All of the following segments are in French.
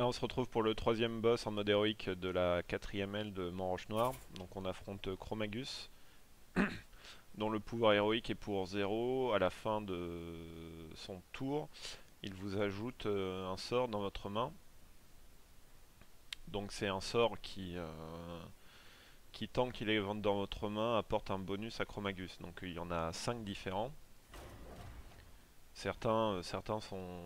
Là on se retrouve pour le troisième boss en mode héroïque de la quatrième aile de Montroche Noir. Donc on affronte Chromagus, dont le pouvoir héroïque est pour 0. À la fin de son tour, il vous ajoute euh, un sort dans votre main. Donc c'est un sort qui, euh, qui tant qu'il est dans votre main, apporte un bonus à Chromagus. Donc il y en a 5 différents. Certains, euh, certains sont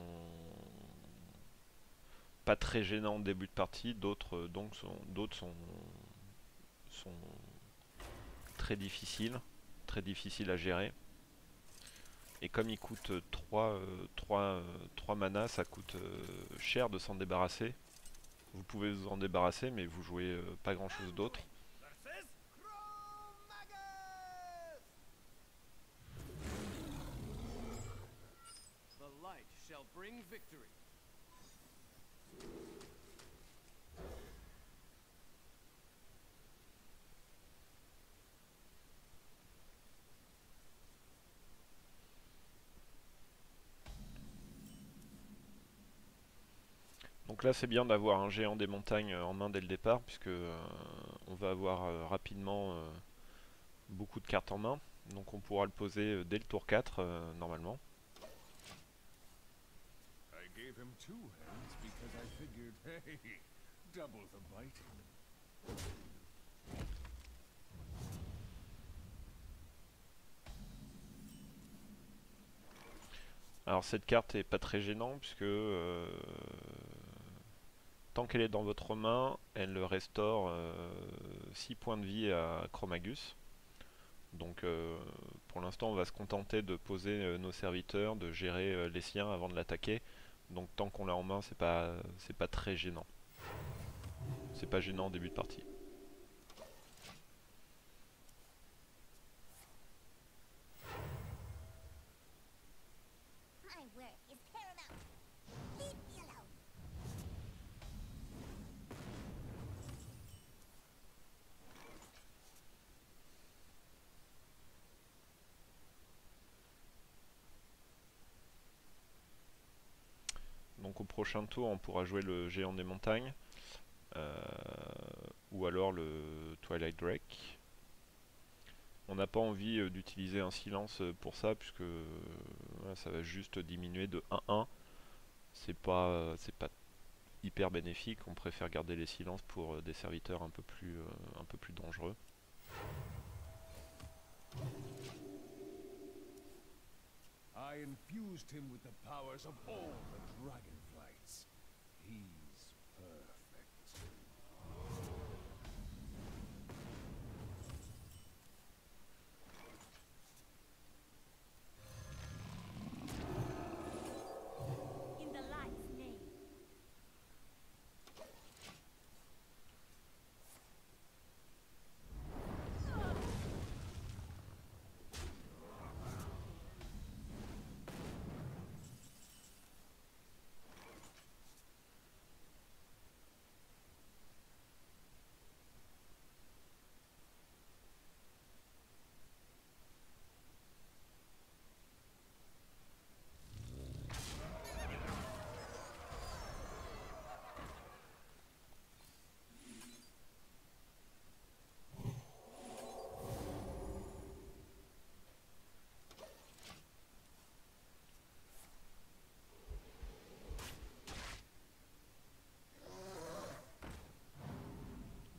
pas très gênants au début de partie, d'autres euh, donc sont, d'autres sont, très difficiles, très difficiles à gérer. Et comme il coûte 3, 3, 3 mana, ça coûte euh, cher de s'en débarrasser. Vous pouvez vous en débarrasser, mais vous jouez euh, pas grand chose d'autre. Donc là c'est bien d'avoir un géant des montagnes euh, en main dès le départ puisque euh, on va avoir euh, rapidement beaucoup de cartes en main. Donc on pourra le poser dès le tour 4 euh, normalement. Double the biting. Alors cette carte est pas très gênante puisque euh, tant qu'elle est dans votre main, elle restaure 6 points de vie à Chromagus. Donc euh, pour l'instant on va se contenter de poser euh, nos serviteurs, de gérer euh, les siens avant de l'attaquer. Donc tant qu'on l'a en main c'est pas pas très gênant. C'est pas gênant au début de partie. Donc au prochain tour, on pourra jouer le géant des montagnes. euh, ou alors le Twilight Drake. On n'a pas envie euh, d'utiliser un silence euh, pour ça, puisque ça va juste diminuer de 1-1. C'est pas, pas hyper bénéfique. On préfère garder les silences pour des serviteurs un peu plus, un peu plus dangereux. Dragonflights. He's perfect. In the light's name.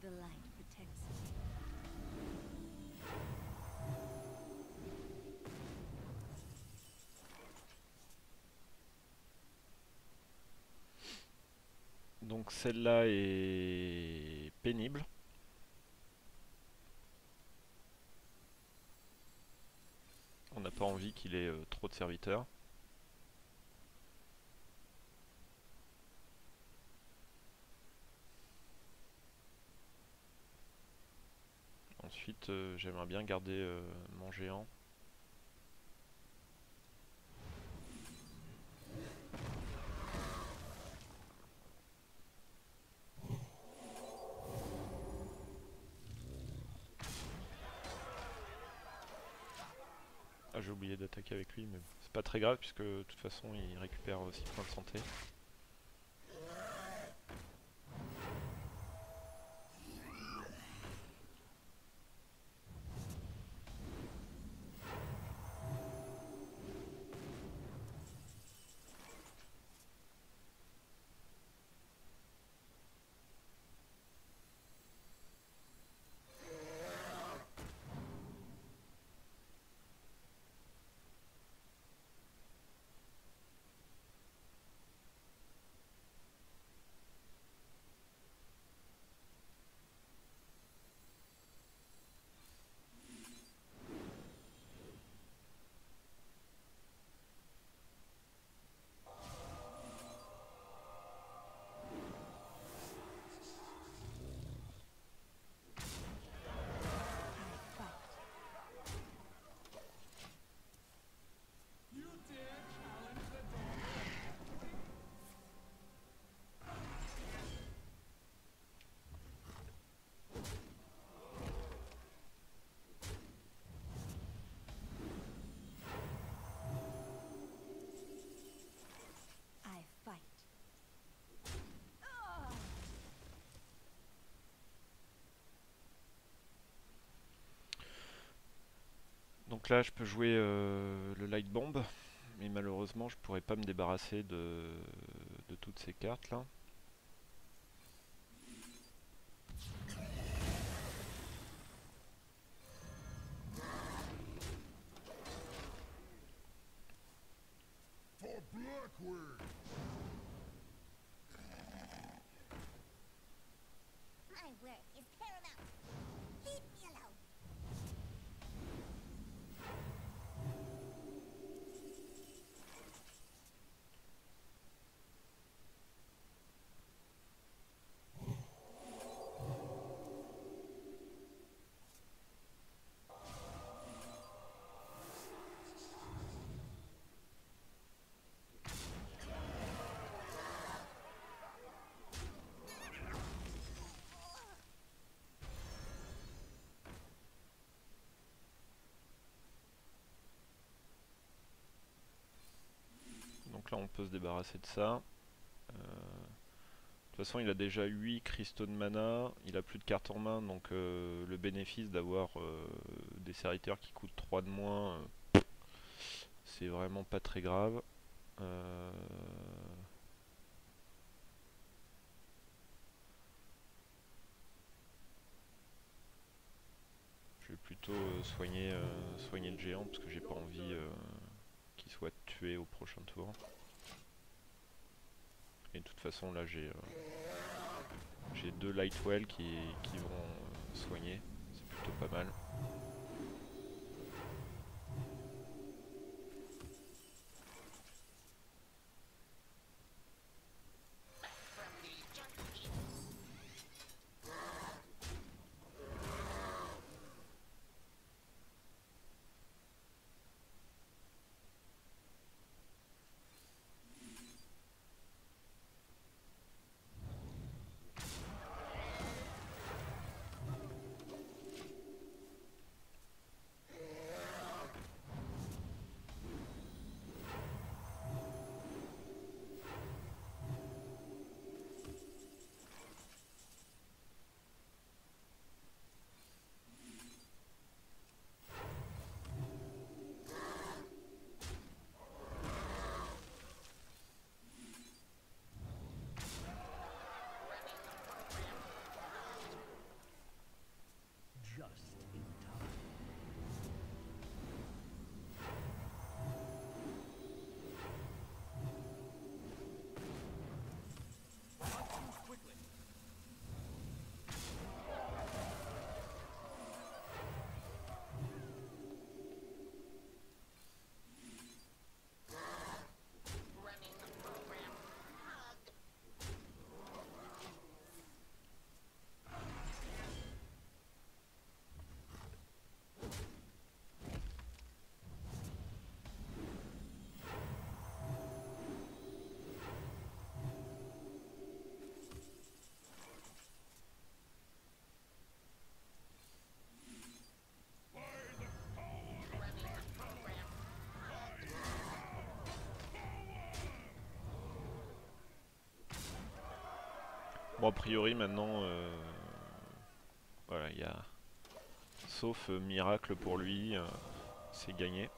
The light protects me. Donc celle-là est pénible. On n'a pas envie qu'il ait euh, trop de serviteurs. Ensuite, euh, j'aimerais bien garder euh, mon géant. Ah, j'ai oublié d'attaquer avec lui, mais c'est pas très grave puisque de toute façon il récupère 6 points de santé. Donc là, je peux jouer euh, le Light Bomb, mais malheureusement, je pourrais pas me débarrasser de, de toutes ces cartes là. Donc là, on peut se débarrasser de ça. Euh, de toute façon, il a déjà 8 cristaux de mana, il a plus de cartes en main, donc euh, le bénéfice d'avoir euh, des serviteurs qui coûtent 3 de moins, c'est vraiment pas très grave. Je vais plutôt soigner, le géant parce que j'ai pas envie qu'il soit tué au prochain tour. Et de toute façon là j'ai euh, deux Lightwell qui, qui vont euh, soigner, c'est plutôt pas mal. A priori maintenant euh, voilà il y a sauf euh, miracle pour lui, euh, c'est gagné.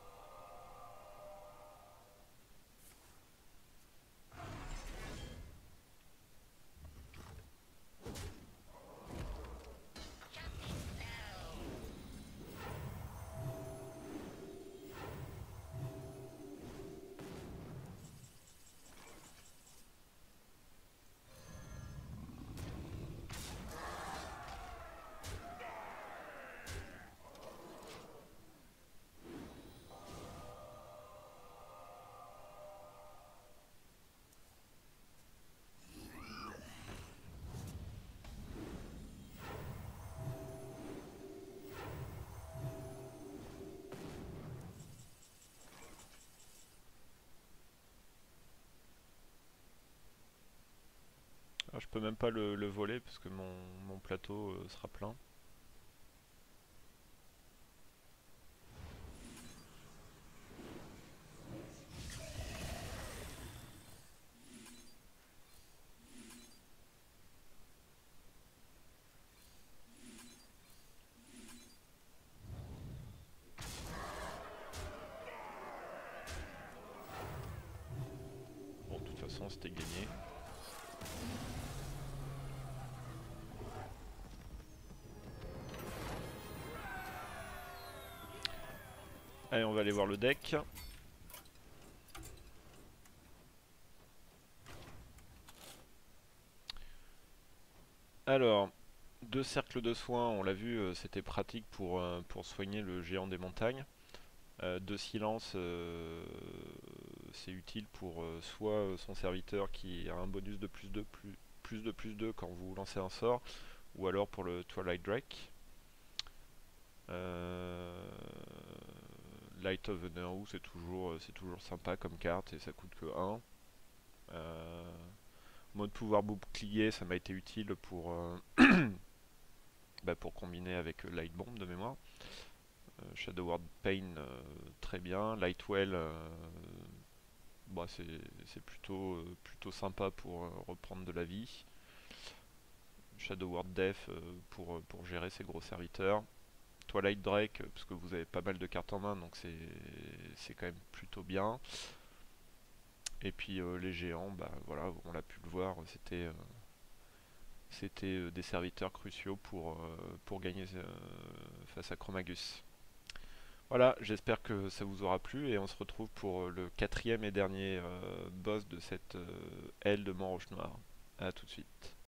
Je peux même pas le, voler parce que mon, plateau euh, sera plein. Bon, de toute façon, c'était gagné. On va aller voir le deck. Alors, deux cercles de soins, on l'a vu, euh, c'était pratique pour, euh, pour soigner le géant des montagnes. Euh, deux silences, c'est utile pour soit son serviteur qui a un bonus de plus 2, plus, plus de plus 2 quand vous lancez un sort, ou alors pour le Twilight Drake. Light of the Nehru, c'est toujours, euh, c'est toujours sympa comme carte et ça coûte que 1. Euh, mode pouvoir bouclier, ça m'a été utile pour, euh, bah, pour combiner avec Light Bomb de mémoire. Euh, Shadow Ward Pain, très bien. Lightwell, bah, c'est plutôt, plutôt sympa pour reprendre de la vie. Shadow Ward Def euh, pour, pour gérer ses gros serviteurs. Twilight Drake, parce que vous avez pas mal de cartes en main, donc c'est quand même plutôt bien. Et puis euh, les géants, bah voilà, on l'a pu le voir, c'était euh, euh, des serviteurs cruciaux pour, gagner face à Chromagus. Voilà, j'espère que ça vous aura plu et on se retrouve pour le quatrième et dernier boss de cette aile de Mont Roche Noire. A tout de suite.